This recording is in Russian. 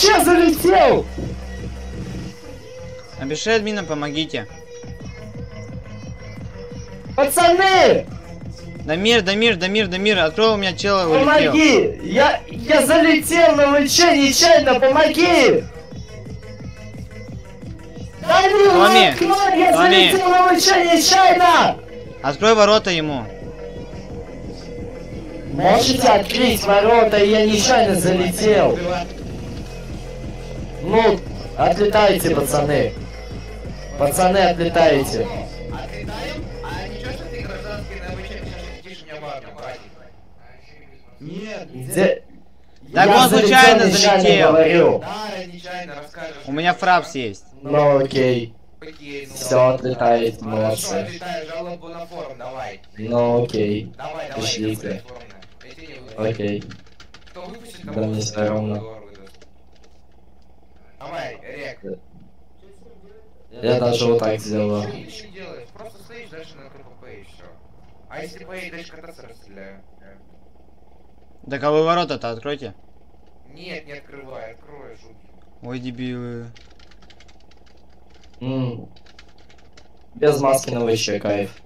Че залетел? Напиши админам, помогите. Пацаны, Дамир, Дамир, Дамир, Дамир, открой у меня чела улетел. помоги! Я, я залетел на ВЧ нечаянно, помоги! Дамир, Томми, открой, я Томми. залетел на ВЧ нечаянно! Открой ворота ему. Можете открыть ворота, я нечаянно залетел. Ну, отлетайте, пацаны. Пацаны, ты братик? Нет. Где... Так Я он случайно залетел. говорю. Да. У меня фрапс есть. Ну окей. Окей, ну Все, отлетаете, Хорошо, молодцы. отлетай, жалобу на форум, давай. Ну окей. Давай, давай, не выпустят. Окей. Кто выпустит, Да мне всё равно. Давай, Рек. Я даже вот так сделаю. Ничего не делаешь, просто стоишь дальше на КПП и все. А если поедешь кататься, расстреляю. Так а вы ворота-то откройте. Нет, не открывай, откроешь, убью. Ой, дебилы. М. Без маски на ВЧ, кайф.